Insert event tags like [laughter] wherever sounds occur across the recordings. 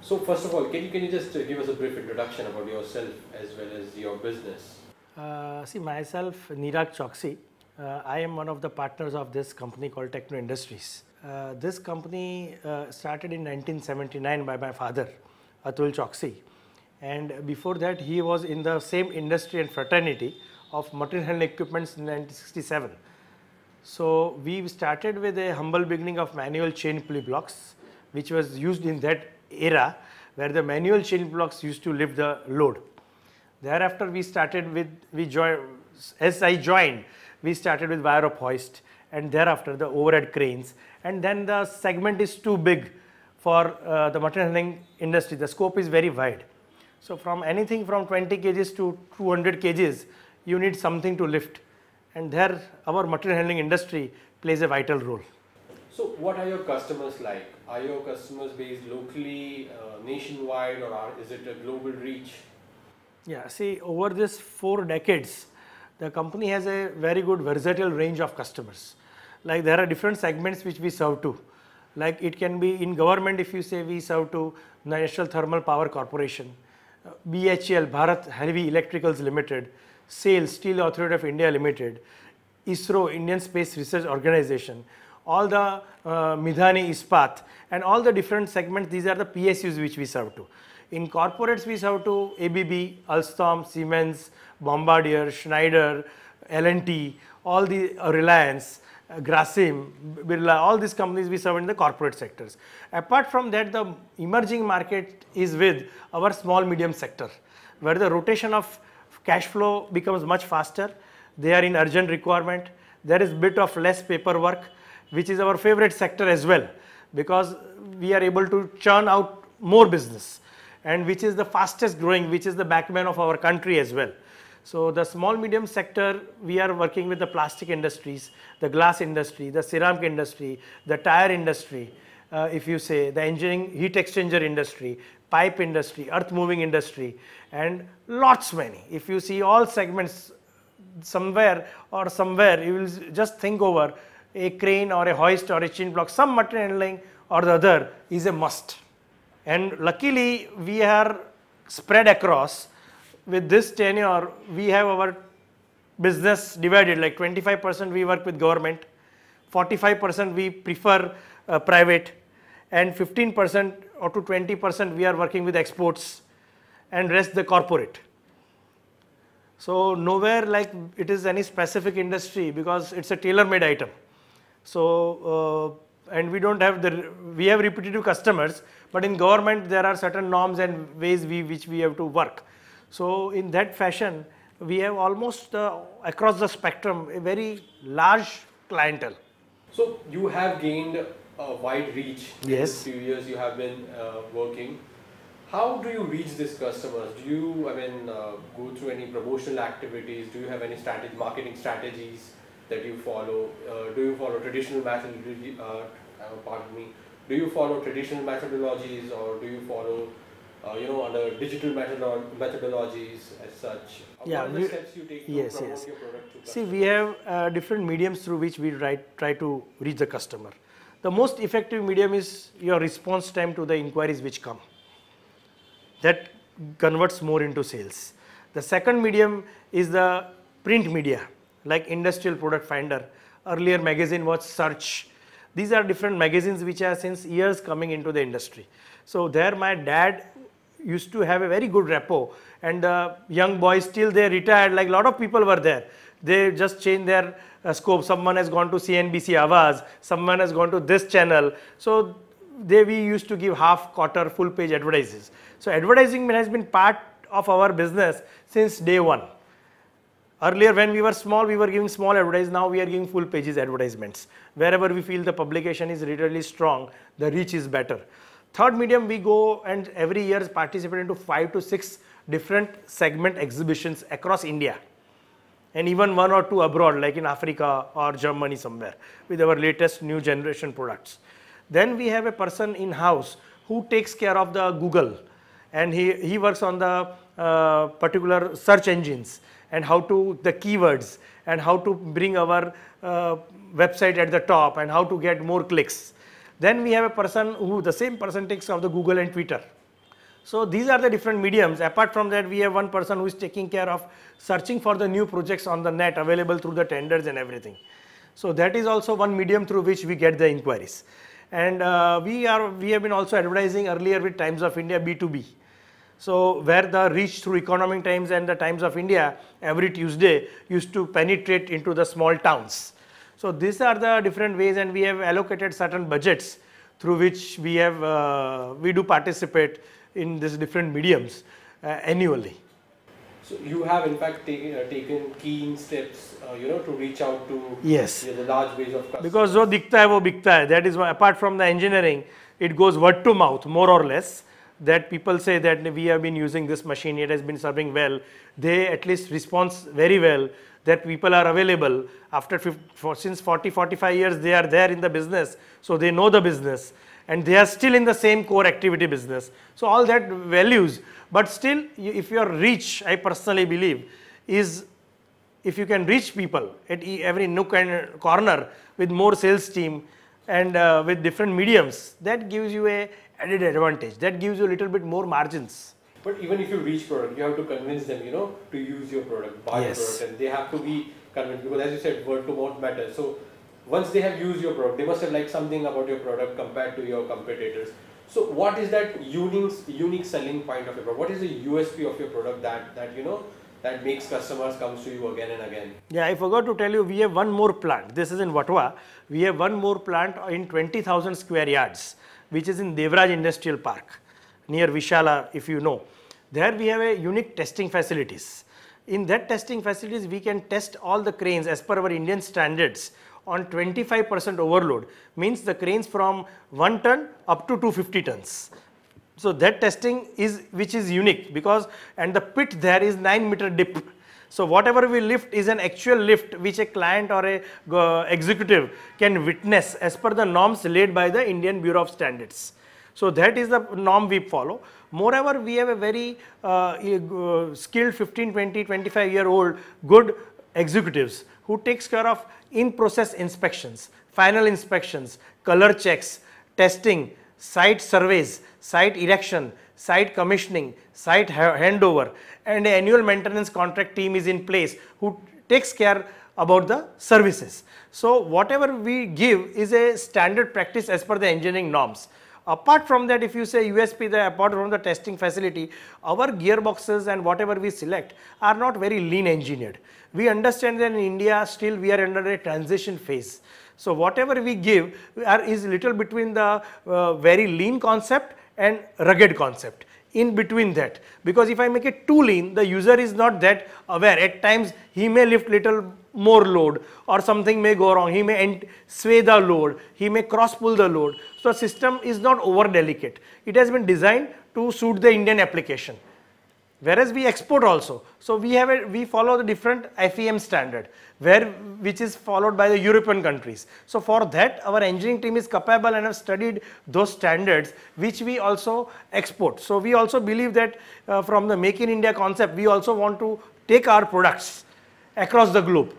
So first of all, can you can you just give us a brief introduction about yourself as well as your business? Uh, see, myself, Nirag Choksi. Uh, I am one of the partners of this company called Techno Industries. Uh, this company uh, started in 1979 by my father, Atul Choksi. And before that, he was in the same industry and fraternity of material handling equipments in 1967. So we started with a humble beginning of manual chain pulley blocks, which was used in that era where the manual chain blocks used to lift the load. Thereafter, we started with, we joined, as I joined, we started with wire rope hoist and thereafter the overhead cranes. And then the segment is too big for uh, the material handling industry. The scope is very wide. So from anything from 20 kgs to 200 kgs, you need something to lift. And there our material handling industry plays a vital role. So what are your customers like? Are your customers based locally, uh, nationwide, or are, is it a global reach? Yeah, see, over this four decades, the company has a very good versatile range of customers. Like there are different segments which we serve to. Like it can be in government if you say we serve to National Thermal Power Corporation, uh, BHEL, Bharat Heavy Electricals Limited, SAIL, Steel Authority of India Limited, ISRO, Indian Space Research Organization, all the uh, Midhani Ispat and all the different segments, these are the PSUs which we serve to. In corporates, we serve to ABB, Alstom, Siemens, Bombardier, Schneider, L&T, all the uh, Reliance, uh, Grasim, Birla, all these companies we serve in the corporate sectors. Apart from that, the emerging market is with our small medium sector, where the rotation of cash flow becomes much faster. They are in urgent requirement. There is bit of less paperwork, which is our favorite sector as well, because we are able to churn out more business and which is the fastest growing, which is the backbone of our country as well. So the small medium sector, we are working with the plastic industries, the glass industry, the ceramic industry, the tire industry, uh, if you say the engineering heat exchanger industry, pipe industry, earth moving industry, and lots many. If you see all segments somewhere or somewhere, you will just think over a crane or a hoist or a chain block, some material handling or the other is a must. And luckily, we are spread across. With this tenure, we have our business divided like 25% we work with government, 45% we prefer uh, private, and 15% or to 20% we are working with exports, and rest the corporate. So nowhere like it is any specific industry because it's a tailor-made item. So uh, and we don't have the, we have repetitive customers, but in government there are certain norms and ways we, which we have to work. So in that fashion, we have almost uh, across the spectrum a very large clientele. So you have gained a wide reach. Yes. In few years you have been uh, working. How do you reach these customers? Do you, I mean, uh, go through any promotional activities? Do you have any strategy, marketing strategies? That you follow? Uh, do you follow traditional methodology? Uh, uh, pardon me. Do you follow traditional methodologies, or do you follow, uh, you know, other digital methodolo methodologies as such? Yeah, what the steps you take yes, yes. your product to See, we have uh, different mediums through which we try, try to reach the customer. The most effective medium is your response time to the inquiries which come. That converts more into sales. The second medium is the print media, like Industrial Product Finder. Earlier magazine was Search. These are different magazines which are since years coming into the industry. So there my dad used to have a very good repo and the young boys till they retired like a lot of people were there they just changed their uh, scope someone has gone to cnbc Awaaz someone has gone to this channel so they we used to give half quarter full page advertises so advertising has been part of our business since day one Earlier, when we were small, we were giving small advertisements. Now we are giving full pages advertisements. Wherever we feel the publication is really strong, the reach is better. Third medium, we go and every year participate into five to six different segment exhibitions across India. And even one or two abroad, like in Africa or Germany somewhere, with our latest new generation products. Then we have a person in-house who takes care of the Google and he, he works on the uh, particular search engines and how to the keywords and how to bring our uh, website at the top and how to get more clicks. Then we have a person who the same person takes of the Google and Twitter. So these are the different mediums. Apart from that, we have one person who is taking care of searching for the new projects on the net available through the tenders and everything. So that is also one medium through which we get the inquiries. And uh, we are we have been also advertising earlier with Times of India B2B. So where the reach through Economic Times and the Times of India every Tuesday used to penetrate into the small towns. So these are the different ways and we have allocated certain budgets through which we have uh, we do participate in these different mediums uh, annually. So you have in fact taken, uh, taken keen steps, uh, you know, to reach out to Yes. you know, the large base of customers. Because जो दिखता है वो बिकता है. That is why apart from the engineering, it goes word to mouth more or less. That people say that we have been using this machine, it has been serving well. They at least respond very well. That people are available after 50, for, since 40, 45 years they are there in the business, so they know the business and they are still in the same core activity business. So all that values, but still if you- your reach, I personally believe, is if you can reach people at every nook and corner with more sales team and uh, with different mediums, that gives you a added advantage. That gives you a little bit more margins. But even if you reach product, you have to convince them, you know, to use your product, buy Yes. your product, and they have to be convinced because, as you said, word to mouth matters. So once they have used your product, they must have liked something about your product compared to your competitors. So what is that unique unique selling point of your product? What is the USP of your product that that you know that makes customers comes to you again and again? Yeah, I forgot to tell you, we have one more plant. This is in Vatwa. We have one more plant in 20,000 square yards, which is in Devraj Industrial Park, near Vishala, if you know. There we have a unique testing facilities. In that testing facilities, we can test all the cranes as per our Indian standards on 25% overload. Means the cranes from 1 ton up to 250 tons. So that testing is which is unique because and the pit there is 9 meter dip. [laughs] So whatever we lift is an actual lift which a client or a uh, executive can witness as per the norms laid by the Indian Bureau of Standards. So that is the norm we follow. Moreover, we have a very uh, uh, skilled 15, 20, 25 year old good executives who takes care of in process inspections, final inspections, color checks, testing, site surveys, site erection, site commissioning, site handover, and an annual maintenance contract team is in place who takes care about the services. So whatever we give is a standard practice as per the engineering norms. Apart from that, if you say USP, the apart from the testing facility, our gearboxes and whatever we select are not very lean engineered. We understand that in India still we are under a transition phase. So whatever we give are, is little between the uh, very lean concept and rugged concept. In between that. Because if I make it too lean the user is not that aware. At times he may lift little more load or something may go wrong. He may sway the load. He may cross pull the load. So the system is not over delicate. It has been designed to suit the Indian application whereas we export also. So we have a we follow the different FEM standard where which is followed by the European countries. So for that our engineering team is capable and have studied those standards which we also export. So we also believe that uh, from the make in India concept we also want to take our products across the globe.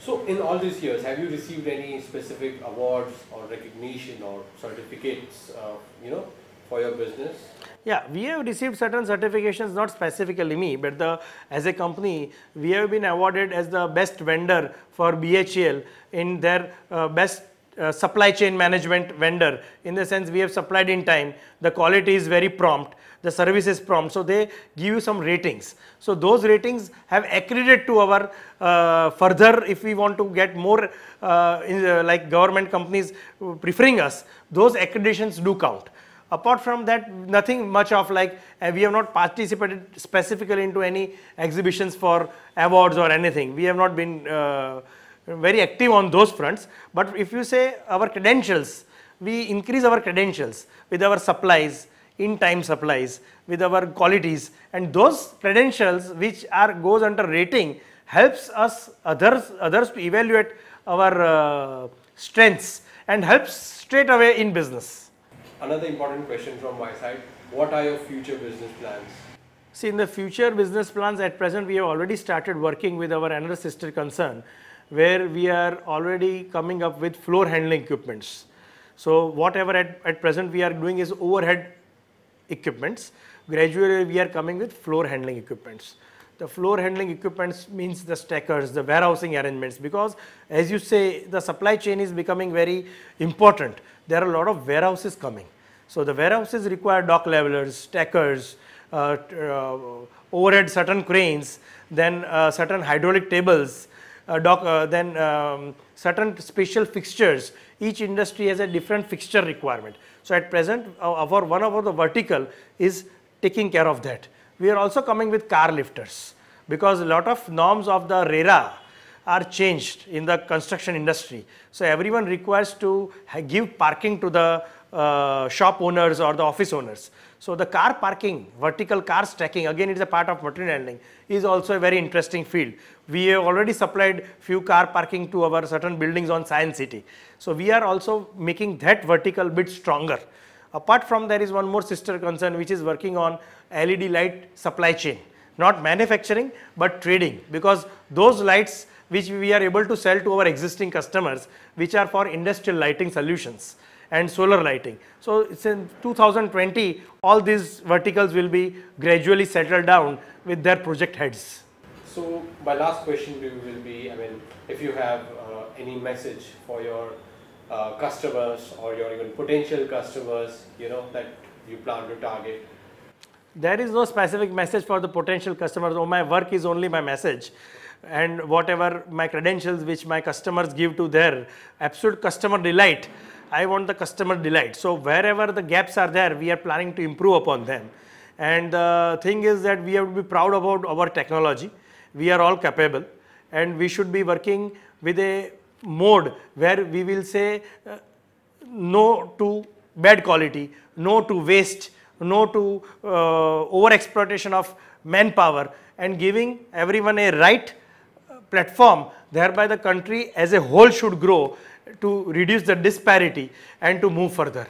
So in all these years, have you received any specific awards or recognition or certificates, uh, you know, for your business? Yeah, we have received certain certifications, not specifically me, but the as a company, we have been awarded as the best vendor for BHEL in their uh, best uh, supply chain management vendor. In the sense, we have supplied in time, the quality is very prompt, the service is prompt, so they give you some ratings. So those ratings have accredited to our uh, further. If we want to get more, uh, in, uh, like government companies preferring us, those accreditations do count apart from that nothing much of like uh, we have not participated specifically into any exhibitions for awards or anything. We have not been uh, very active on those fronts. But if you say our credentials we increase our credentials with our supplies in time supplies with our qualities. And those credentials which are goes under rating helps us others others to evaluate our uh, strengths and helps straight away in business Another important question from my side, what are your future business plans? See, in the future business plans, at present, we have already started working with our another sister concern, where we are already coming up with floor handling equipments. So, whatever at, at present we are doing is overhead equipments. Gradually we are coming with floor handling equipments. The floor handling equipments means the stackers, the warehousing arrangements because as you say the supply chain is becoming very important. There are a lot of warehouses coming. So the warehouses require dock levelers, stackers, uh, uh, overhead certain cranes, then uh, certain hydraulic tables, uh, dock, uh, then um, certain special fixtures. Each industry has a different fixture requirement. So at present, our one of the vertical is taking care of that. We are also coming with car lifters because a lot of norms of the RERA are changed in the construction industry. So everyone requires to give parking to the uh, shop owners or the office owners. So the car parking, vertical car stacking, again it's a part of material handling, is also a very interesting field. We have already supplied few car parking to our certain buildings on Science City. So we are also making that vertical bit stronger. Apart from there is one more sister concern which is working on LED light supply chain, not manufacturing but trading because those lights which we are able to sell to our existing customers which are for industrial lighting solutions and solar lighting. So in 2020, all these verticals will be gradually settled down with their project heads. So my last question to you will be, I mean, if you have uh, any message for your uh, customers or your even potential customers, you know, that you plan to target. There is no specific message for the potential customers. Oh, my work is only my message and whatever my credentials which my customers give to their absolute customer delight I want the customer delight. So wherever the gaps are there, we are planning to improve upon them. And the thing is that we have to be proud about our technology. We are all capable and we should be working with a mode where we will say uh, no to bad quality, no to waste, no to uh, over exploitation of manpower and giving everyone a right uh, platform thereby the country as a whole should grow to reduce the disparity and to move further.